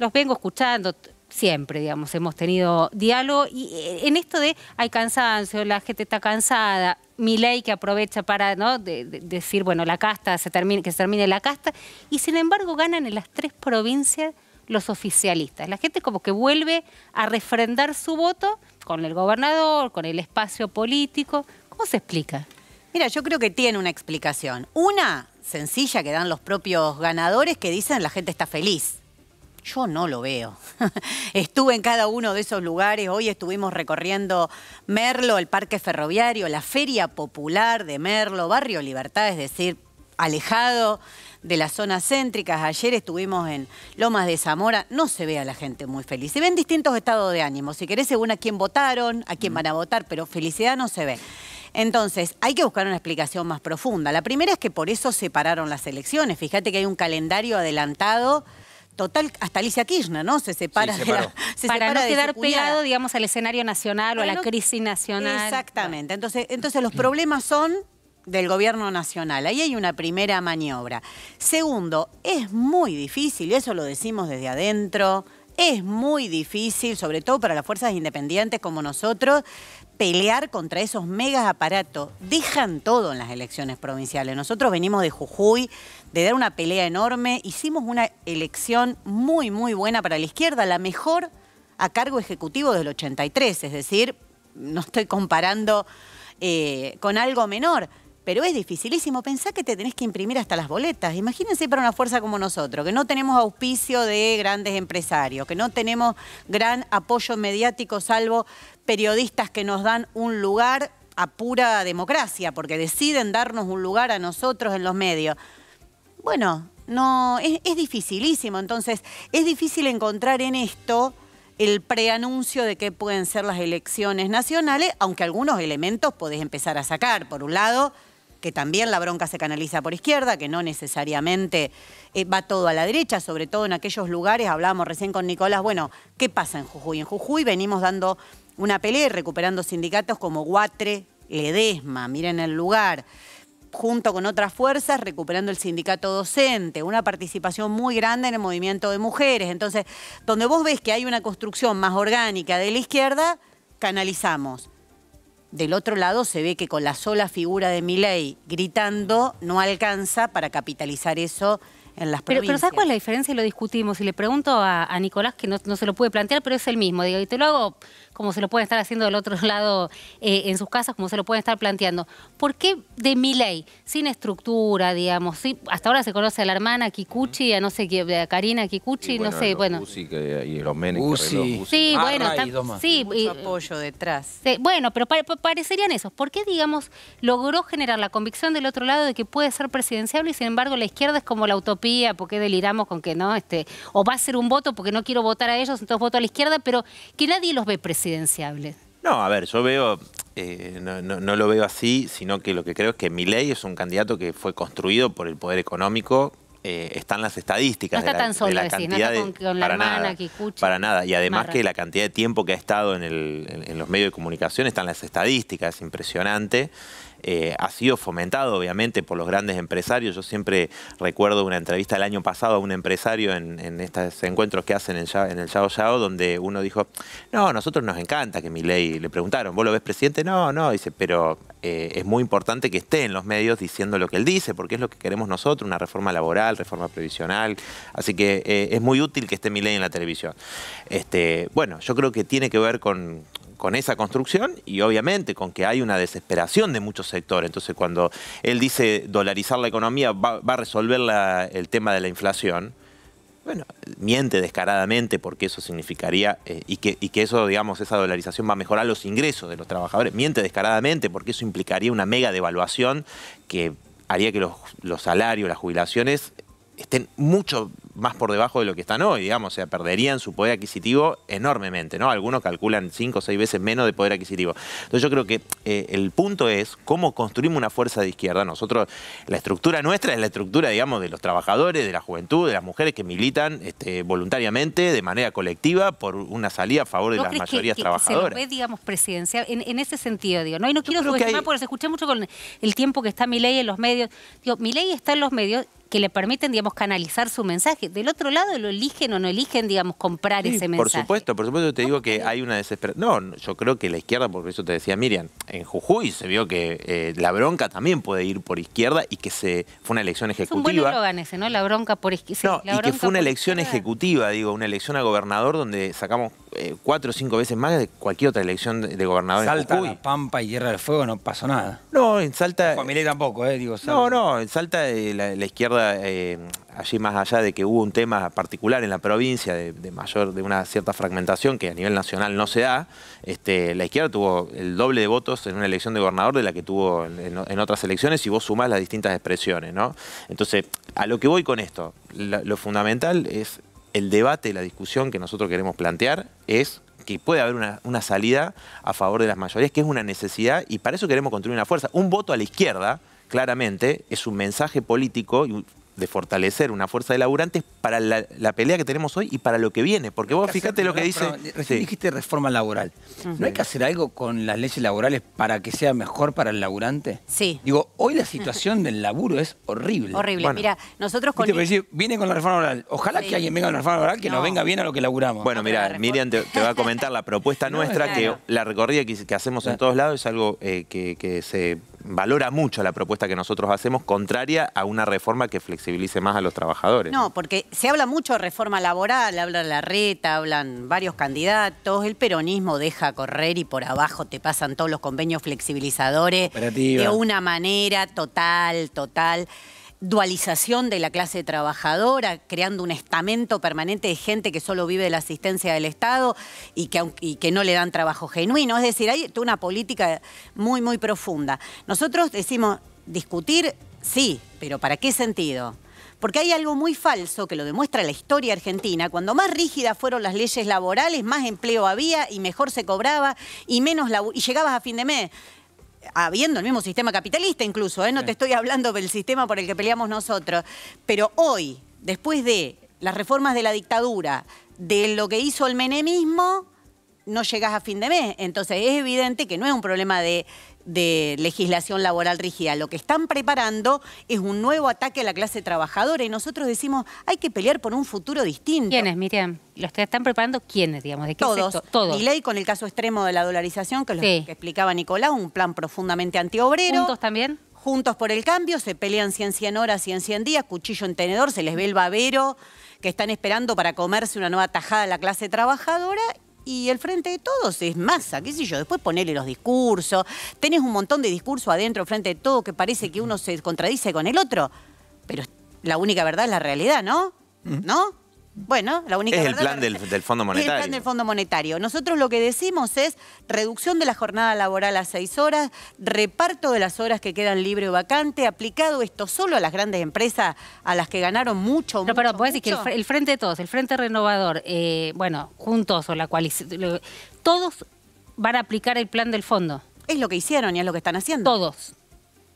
los vengo escuchando siempre, digamos, hemos tenido diálogo y eh, en esto de hay cansancio, la gente está cansada, mi ley que aprovecha para ¿no? decir, bueno, la casta, se termine, que se termine la casta, y sin embargo ganan en las tres provincias los oficialistas. La gente como que vuelve a refrendar su voto con el gobernador, con el espacio político. ¿Cómo se explica? Mira, yo creo que tiene una explicación. Una sencilla que dan los propios ganadores que dicen la gente está feliz. Yo no lo veo. Estuve en cada uno de esos lugares. Hoy estuvimos recorriendo Merlo, el Parque Ferroviario, la Feria Popular de Merlo, Barrio Libertad, es decir, alejado de las zonas céntricas. Ayer estuvimos en Lomas de Zamora. No se ve a la gente muy feliz. Se ven distintos estados de ánimo. Si querés, según a quién votaron, a quién van a votar, pero felicidad no se ve. Entonces, hay que buscar una explicación más profunda. La primera es que por eso separaron las elecciones. Fíjate que hay un calendario adelantado total, hasta Alicia Kirchner, ¿no? Se separa de la, Para no quedar pegado, digamos, al escenario nacional o a la crisis nacional. Exactamente. Entonces, entonces los problemas son del gobierno nacional. Ahí hay una primera maniobra. Segundo, es muy difícil, y eso lo decimos desde adentro, es muy difícil, sobre todo para las fuerzas independientes como nosotros, pelear contra esos megas aparatos. Dejan todo en las elecciones provinciales. Nosotros venimos de Jujuy, de dar una pelea enorme. Hicimos una elección muy, muy buena para la izquierda, la mejor a cargo ejecutivo del 83. Es decir, no estoy comparando eh, con algo menor. Pero es dificilísimo. Pensá que te tenés que imprimir hasta las boletas. Imagínense para una fuerza como nosotros, que no tenemos auspicio de grandes empresarios, que no tenemos gran apoyo mediático, salvo periodistas que nos dan un lugar a pura democracia, porque deciden darnos un lugar a nosotros en los medios. Bueno, no, es, es dificilísimo. Entonces, es difícil encontrar en esto el preanuncio de qué pueden ser las elecciones nacionales, aunque algunos elementos podés empezar a sacar. Por un lado, que también la bronca se canaliza por izquierda, que no necesariamente eh, va todo a la derecha, sobre todo en aquellos lugares, hablábamos recién con Nicolás, bueno, ¿qué pasa en Jujuy? En Jujuy venimos dando una pelea recuperando sindicatos como Guatre, Ledesma, miren el lugar, junto con otras fuerzas, recuperando el sindicato docente, una participación muy grande en el movimiento de mujeres. Entonces, donde vos ves que hay una construcción más orgánica de la izquierda, canalizamos del otro lado se ve que con la sola figura de Milei gritando no alcanza para capitalizar eso en las pero, Pero ¿sabes cuál es la diferencia? Y lo discutimos. Y le pregunto a, Nicolás, que no, no, se lo puede plantear, pero es el mismo. Digo, y te lo hago como se lo pueden estar haciendo del otro lado eh, en sus casas, como se lo pueden estar planteando. ¿Por qué de mi ley, sin estructura, digamos? ¿sí? Hasta ahora se conoce a la hermana Kikuchi, a no sé qué, a Karina Kikuchi, no sé, bueno. y los Menes Sí, bueno, sí, Mucho apoyo detrás. bueno, pero parecerían esos. ¿Por qué, digamos, logró generar la convicción del otro lado de que puede ser presidenciable y sin embargo la izquierda es como la utopía, porque deliramos con que no, este, o va a ser un voto porque no quiero votar a ellos, entonces voto a la izquierda, pero que nadie los ve presidenciales? No, a ver, yo veo, eh, no, lo veo así, sino que lo que creo es que Milei es un candidato que fue construido por el poder económico. Eh, están las estadísticas no está tan solo, cantidad no está con, la hermana que escucha. Para nada. Y además que la cantidad de tiempo que ha estado en, en los medios de comunicación están las estadísticas, es impresionante. Eh, ha sido fomentado obviamente por los grandes empresarios. Yo siempre recuerdo una entrevista el año pasado a un empresario en, estos encuentros que hacen en, el Yao Yao, donde uno dijo, no, a nosotros nos encanta que mi ley, le preguntaron, ¿vos lo ves presidente? No, no, dice, pero eh, es muy importante que esté en los medios diciendo lo que él dice, porque es lo que queremos nosotros, una reforma laboral, reforma previsional, así que eh, es muy útil que esté mi ley en la televisión. Este, bueno, yo creo que tiene que ver con, con esa construcción y obviamente con que hay una desesperación de muchos sectores. Entonces cuando él dice dolarizar la economía va, a resolver el tema de la inflación, bueno, miente descaradamente porque eso significaría, eh, y, que, y que eso, digamos, esa dolarización va a mejorar los ingresos de los trabajadores, miente descaradamente porque eso implicaría una mega devaluación que haría que los, los salarios, las jubilaciones estén mucho más por debajo de lo que están hoy, digamos, o sea, perderían su poder adquisitivo enormemente, ¿no? Algunos calculan cinco o seis veces menos de poder adquisitivo. Entonces yo creo que eh, el punto es cómo construimos una fuerza de izquierda. Nosotros, la estructura nuestra es la estructura, digamos, de los trabajadores, de la juventud, de las mujeres que militan este, voluntariamente, de manera colectiva, por una salida a favor de las mayorías trabajadoras. se ve, digamos, presidencial, en, ese sentido, digo, ¿no? Y no quiero subestimar porque se escuché mucho con el tiempo que está mi ley en los medios. Digo, mi ley está en los medios que le permiten, digamos, canalizar su mensaje. Del otro lado, lo eligen o no eligen, digamos, comprar ese mensaje. Por supuesto, por supuesto te digo que hay una desesperación. No, yo creo que la izquierda, porque eso te decía Miriam, en Jujuy se vio que eh, la bronca también puede ir por izquierda y que se fue una elección ejecutiva. Es un buen ese, ¿no? La bronca por izquierda. no, y que fue una elección ejecutiva, digo, una elección a gobernador donde sacamos eh, cuatro o cinco veces más de cualquier otra elección de, gobernador Salta, en Jujuy. Pampa y Tierra del Fuego no pasó nada. No, en Salta... Familia tampoco, ¿eh? Digo, No, no, en Salta eh, la, izquierda allí más allá de que hubo un tema particular en la provincia de, mayor, de una cierta fragmentación que a nivel nacional no se da, este, la izquierda tuvo el doble de votos en una elección de gobernador de la que tuvo en, otras elecciones y vos sumás las distintas expresiones. Entonces, a lo que voy con esto, lo fundamental es el debate, la discusión que nosotros queremos plantear es que puede haber una, una, salida a favor de las mayorías, que es una necesidad, y para eso queremos construir una fuerza. Un voto a la izquierda, claramente, es un mensaje político de fortalecer una fuerza de laburantes para la, pelea que tenemos hoy y para lo que viene. Porque vos fíjate lo que dice... recién dijiste reforma laboral. ¿No hay que hacer algo con las leyes laborales para que sea mejor para el laburante? Sí. Digo, hoy la situación del laburo es horrible. Horrible. Mira, nosotros con... viene con la reforma laboral. Ojalá que alguien venga con la reforma laboral que nos venga bien a lo que laburamos. Bueno, mira, Miriam te, va a comentar la propuesta nuestra, que la recorrida que, hacemos en todos lados es algo eh, que se valora mucho la propuesta que nosotros hacemos, contraria a una reforma que flexibilice más a los trabajadores. No, porque se habla mucho de reforma laboral, habla la reta, hablan varios candidatos, el peronismo deja correr y por abajo te pasan todos los convenios flexibilizadores de una manera total, total dualización de la clase trabajadora, creando un estamento permanente de gente que solo vive de la asistencia del Estado y que, no le dan trabajo genuino. Es decir, hay una política muy, muy profunda. Nosotros decimos, discutir, sí, pero ¿para qué sentido? Porque hay algo muy falso que lo demuestra la historia argentina. Cuando más rígidas fueron las leyes laborales, más empleo había y mejor se cobraba y menos y llegabas a fin de mes habiendo el mismo sistema capitalista incluso, ¿eh? no te estoy hablando del sistema por el que peleamos nosotros, pero hoy, después de las reformas de la dictadura, de lo que hizo el menemismo, no llegas a fin de mes. Entonces es evidente que no es un problema de de legislación laboral rígida. Lo que están preparando es un nuevo ataque a la clase trabajadora y nosotros decimos, hay que pelear por un futuro distinto. ¿Quiénes, Miriam? ¿Lo están preparando quiénes, digamos? ¿De qué Todos. Todos. Mi ley con el caso extremo de la dolarización, que es lo que explicaba Nicolás, un plan profundamente antiobrero. ¿Juntos también? Juntos por el cambio, se pelean 100, 100 horas y en 100 días, cuchillo en tenedor, se les ve el babero que están esperando para comerse una nueva tajada a la clase trabajadora y el frente de todos es masa, qué sé yo, después ponerle los discursos, tenés un montón de discursos adentro frente de todo que parece que uno se contradice con el otro, pero la única verdad es la realidad, ¿no? ¿No? Bueno, la única es el plan del, Fondo Monetario. Es el plan del Fondo Monetario. Nosotros lo que decimos es reducción de la jornada laboral a seis horas, reparto de las horas que quedan libre o vacante, aplicado esto solo a las grandes empresas a las que ganaron mucho, Pero, pero decir que el, Frente de Todos, el Frente Renovador, eh, bueno, juntos o la coalición, todos van a aplicar el plan del fondo. Es lo que hicieron y es lo que están haciendo. Todos.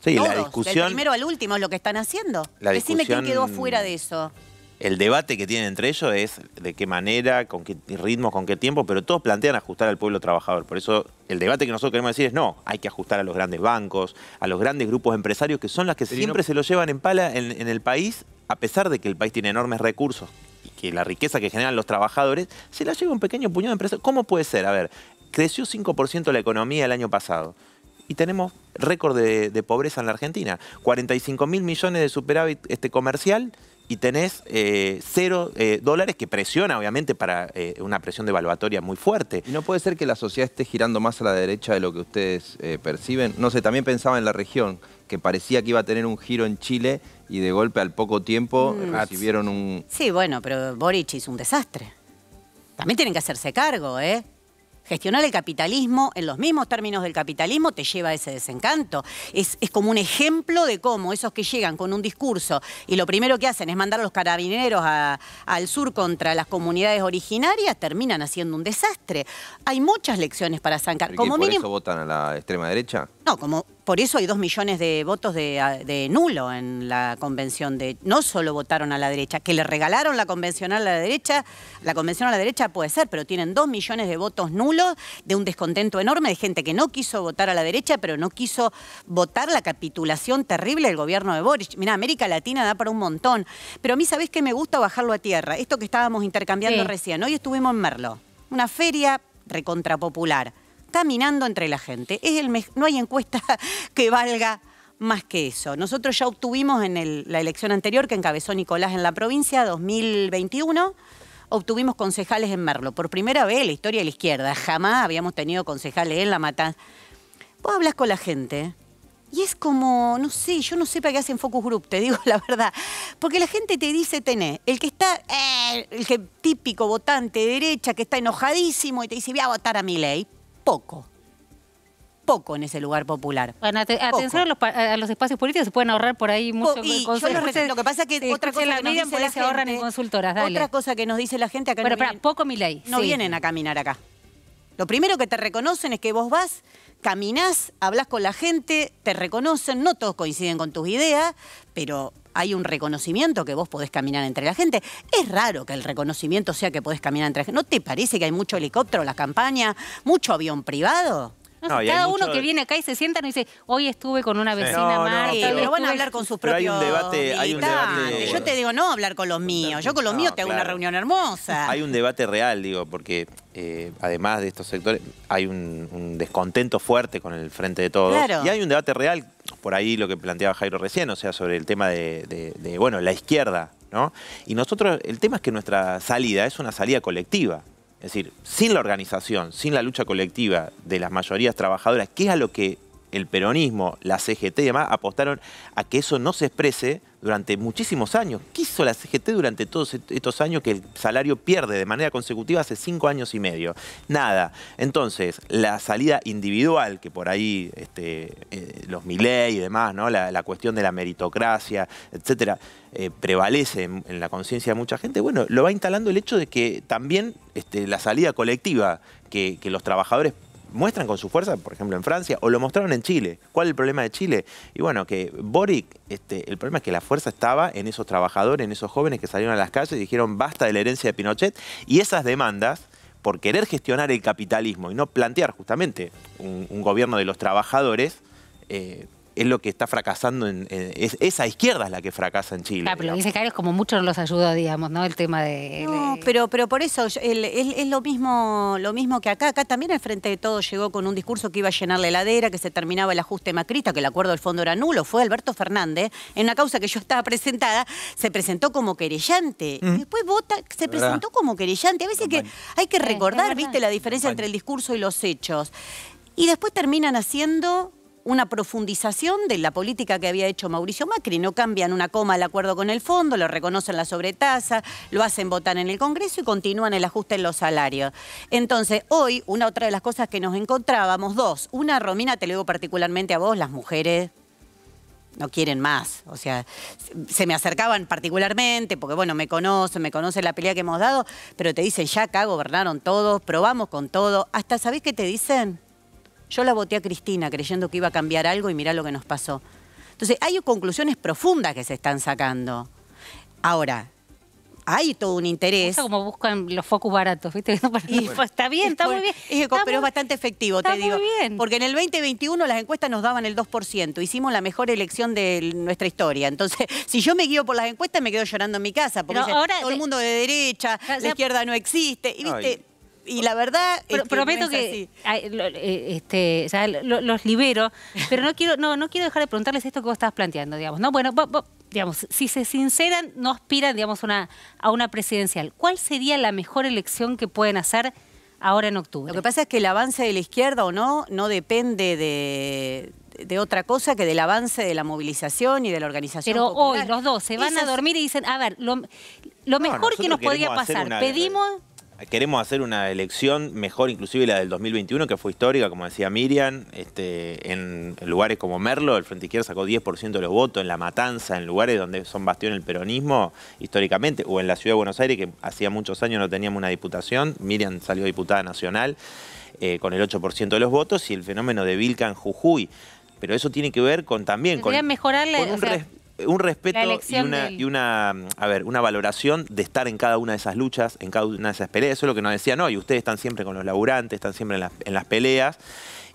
Sí, la discusión... Del primero al último es lo que están haciendo. La Decime quién quedó fuera de eso el debate que tienen entre ellos es de qué manera, con qué ritmo, con qué tiempo, pero todos plantean ajustar al pueblo trabajador. Por eso el debate que nosotros queremos decir es no, hay que ajustar a los grandes bancos, a los grandes grupos empresarios que son las que siempre se lo llevan en pala en, el país, a pesar de que el país tiene enormes recursos y que la riqueza que generan los trabajadores se la lleva un pequeño puñado de empresas. ¿Cómo puede ser? A ver, creció 5% la economía el año pasado y tenemos récord de, pobreza en la Argentina. 45 mil millones de superávit este, comercial y tenés eh, cero eh, dólares que presiona obviamente para eh, una presión devaluatoria muy fuerte. ¿Y no puede ser que la sociedad esté girando más a la derecha de lo que ustedes perciben? No sé, también pensaba en la región, que parecía que iba a tener un giro en Chile y de golpe al poco tiempo mm. recibieron un... Sí, bueno, pero Boric hizo un desastre. También tienen que hacerse cargo, ¿eh? Gestionar el capitalismo en los mismos términos del capitalismo te lleva a ese desencanto. Es, como un ejemplo de cómo esos que llegan con un discurso y lo primero que hacen es mandar a los carabineros al sur contra las comunidades originarias, terminan haciendo un desastre. Hay muchas lecciones para sacar. Como ¿Por eso votan a la extrema derecha? No, como por eso hay dos millones de votos de, de, nulo en la convención de. No solo votaron a la derecha, que le regalaron la convencional a la derecha, la convención a la derecha puede ser, pero tienen dos millones de votos nulos, de un descontento enorme de gente que no quiso votar a la derecha, pero no quiso votar la capitulación terrible del gobierno de Boris. Mira, América Latina da para un montón. Pero a mí, ¿sabés qué me gusta bajarlo a tierra? Esto que estábamos intercambiando recién. Hoy estuvimos en Merlo, una feria recontrapopular caminando entre la gente. Es el no hay encuesta que valga más que eso. Nosotros ya obtuvimos en la elección anterior que encabezó Nicolás en la provincia, 2021, obtuvimos concejales en Merlo. Por primera vez en la historia de la izquierda. Jamás habíamos tenido concejales en La Matanza. Vos hablas con la gente y es como, no sé, yo no sé para qué hacen focus group, te digo la verdad. Porque la gente te dice, tenés, el que está, eh, el típico votante de derecha, que está enojadísimo y te dice, voy a votar a mi ley poco. Poco en ese lugar popular. atención a los, espacios políticos, se pueden ahorrar por ahí mucho. Y lo que pasa es que otra cosa que nos dice la se ahorran en consultoras, Otra cosa que nos dice la gente acá Pero, no poco mi ley. No vienen a caminar acá. Lo primero que te reconocen es que vos vas, caminás, hablas con la gente, te reconocen, no todos coinciden con tus ideas, pero hay un reconocimiento que vos podés caminar entre la gente. Es raro que el reconocimiento sea que podés caminar entre la gente. ¿No te parece que hay mucho helicóptero en la campaña, mucho avión privado? Cada uno que viene acá y se sienta y dice, hoy estuve con una vecina más. pero van a hablar con sus propios hay un debate, hay un debate Yo te digo, no hablar con los míos. Yo con los míos te hago una reunión hermosa. Hay un debate real, digo, porque eh, además de estos sectores, hay un, descontento fuerte con el frente de todos. Y hay un debate real, por ahí lo que planteaba Jairo recién, o sea, sobre el tema de, bueno, la izquierda, ¿no? Y nosotros, el tema es que nuestra salida es una salida colectiva. Es decir, sin la organización, sin la lucha colectiva de las mayorías trabajadoras, que es a lo que el peronismo, la CGT y demás apostaron a que eso no se exprese durante muchísimos años. ¿Qué hizo la CGT durante todos estos años que el salario pierde de manera consecutiva hace cinco años y medio? Nada. Entonces, la salida individual, que por ahí este, eh, los Milei y demás, ¿no? La, cuestión de la meritocracia, etcétera, eh, prevalece en, la conciencia de mucha gente, bueno, lo va instalando el hecho de que también este, la salida colectiva que, que los trabajadores muestran con su fuerza, por ejemplo, en Francia, o lo mostraron en Chile. ¿Cuál es el problema de Chile? Y bueno, que Boric, este, el problema es que la fuerza estaba en esos trabajadores, en esos jóvenes que salieron a las calles y dijeron basta de la herencia de Pinochet, y esas demandas por querer gestionar el capitalismo y no plantear justamente un, gobierno de los trabajadores, eh, es lo que está fracasando, en, esa izquierda es la que fracasa en Chile. Claro, pero lo dice Caro como mucho nos los ayuda, digamos, ¿no? El tema de... No, pero, pero por eso es lo mismo, lo mismo que acá. Acá también el Frente de Todos llegó con un discurso que iba a llenar la heladera, que se terminaba el ajuste macrista, que el acuerdo del fondo era nulo. Fue Alberto Fernández, en una causa que yo estaba presentada, se presentó como querellante. Y después vota, se presentó como querellante. A veces que hay que recordar, ¿viste? La diferencia entre el discurso y los hechos. Y después terminan haciendo una profundización de la política que había hecho Mauricio Macri. No cambian una coma al acuerdo con el fondo, lo reconocen la sobretasa, lo hacen votar en el Congreso y continúan el ajuste en los salarios. Entonces, hoy, una otra de las cosas que nos encontrábamos, dos. Una, Romina, te lo digo particularmente a vos, las mujeres no quieren más. O sea, se me acercaban particularmente, porque bueno, me conocen, me conocen la pelea que hemos dado, pero te dicen, ya acá gobernaron todos, probamos con todo. Hasta, ¿sabés qué te dicen? Yo la voté a Cristina creyendo que iba a cambiar algo y mirá lo que nos pasó. Entonces, hay conclusiones profundas que se están sacando. Ahora, hay todo un interés. como buscan los focus baratos, ¿viste? Y, está bien, está muy bien. pero es bastante efectivo, te digo. Muy bien. Porque en el 2021 las encuestas nos daban el 2%. Hicimos la mejor elección de nuestra historia. Entonces, si yo me guío por las encuestas, me quedo llorando en mi casa. Porque ahora todo el mundo de derecha, la izquierda no existe. Y viste y la verdad prometo que este, los libero pero no quiero no no quiero dejar de preguntarles esto que vos estabas planteando digamos no bueno digamos si se sinceran no aspiran digamos una a una presidencial. Cuál sería la mejor elección que pueden hacer ahora en octubre lo que pasa es que el avance de la izquierda o no no depende de de otra cosa que del avance de la movilización y de la organización Pero hoy los dos se van a dormir y dicen, a ver, lo, mejor que nos podría pasar, pedimos queremos hacer una elección mejor, inclusive la del 2021, que fue histórica, como decía Miriam, este, en lugares como Merlo, el Frente Izquierda sacó 10% de los votos, en La Matanza, en lugares donde son bastión el peronismo históricamente, o en la Ciudad de Buenos Aires, que hacía muchos años no teníamos una diputación, Miriam salió diputada nacional eh, con el 8% de los votos, y el fenómeno de Vilca en Jujuy. pero eso tiene que ver con también con, mejorar la- con un, o sea, res- un respeto y una, del- y una, a ver, una valoración de estar en cada una de esas luchas, en cada una de esas peleas. Eso es lo que nos decían hoy. Ustedes están siempre con los laburantes, están siempre en las, en las peleas.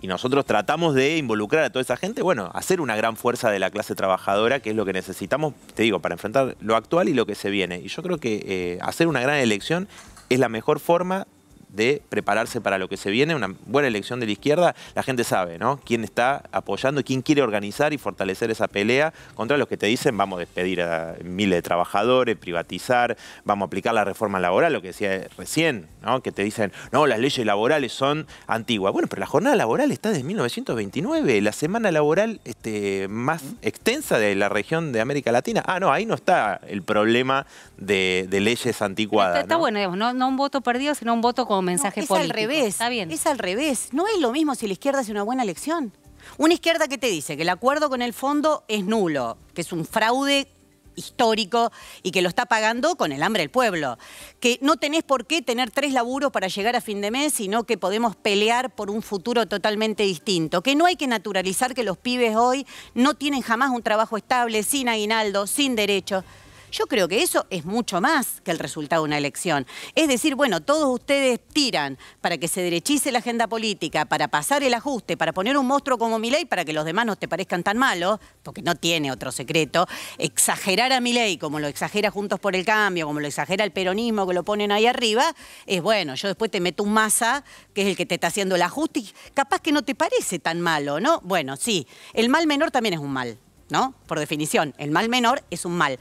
Y nosotros tratamos de involucrar a toda esa gente, bueno, hacer una gran fuerza de la clase trabajadora, que es lo que necesitamos, te digo, para enfrentar lo actual y lo que se viene. Y yo creo que eh, hacer una gran elección es la mejor forma de prepararse para lo que se viene, una buena elección de la izquierda, la gente sabe, ¿no? Quién está apoyando, quién quiere organizar y fortalecer esa pelea contra los que te dicen vamos a despedir a miles de trabajadores, privatizar, vamos a aplicar la reforma laboral, lo que decía recién, ¿no? Que te dicen, no, las leyes laborales son antiguas. Bueno, pero la jornada laboral está desde 1929, la semana laboral este, más extensa de la región de América Latina. Ah, no, ahí no está el problema de, de leyes anticuadas. Está, está ¿no? bueno, digamos, no, no un voto perdido, sino un voto como mensaje No, es político. al revés. Está bien. Es al revés. No es lo mismo si la izquierda hace una buena elección. Una izquierda que te dice que el acuerdo con el fondo es nulo, que es un fraude histórico y que lo está pagando con el hambre del pueblo. Que no tenés por qué tener tres laburos para llegar a fin de mes, sino que podemos pelear por un futuro totalmente distinto. Que no hay que naturalizar que los pibes hoy no tienen jamás un trabajo estable, sin aguinaldo, sin derecho. Yo creo que eso es mucho más que el resultado de una elección. Es decir, bueno, todos ustedes tiran para que se derechice la agenda política, para pasar el ajuste, para poner un monstruo como Milei para que los demás no te parezcan tan malos, porque no tiene otro secreto. Exagerar a Milei como lo exagera Juntos por el Cambio, como lo exagera el peronismo que lo ponen ahí arriba, es bueno, yo después te meto un masa, que es el que te está haciendo el ajuste, y capaz que no te parece tan malo, ¿no? Bueno, sí, el mal menor también es un mal, ¿no? Por definición, el mal menor es un mal.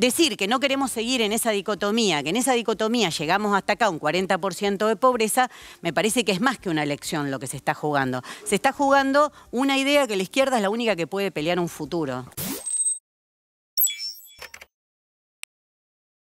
Decir que no queremos seguir en esa dicotomía, que en esa dicotomía llegamos hasta acá, un 40% de pobreza, me parece que es más que una elección lo que se está jugando. Se está jugando una idea que la izquierda es la única que puede pelear un futuro.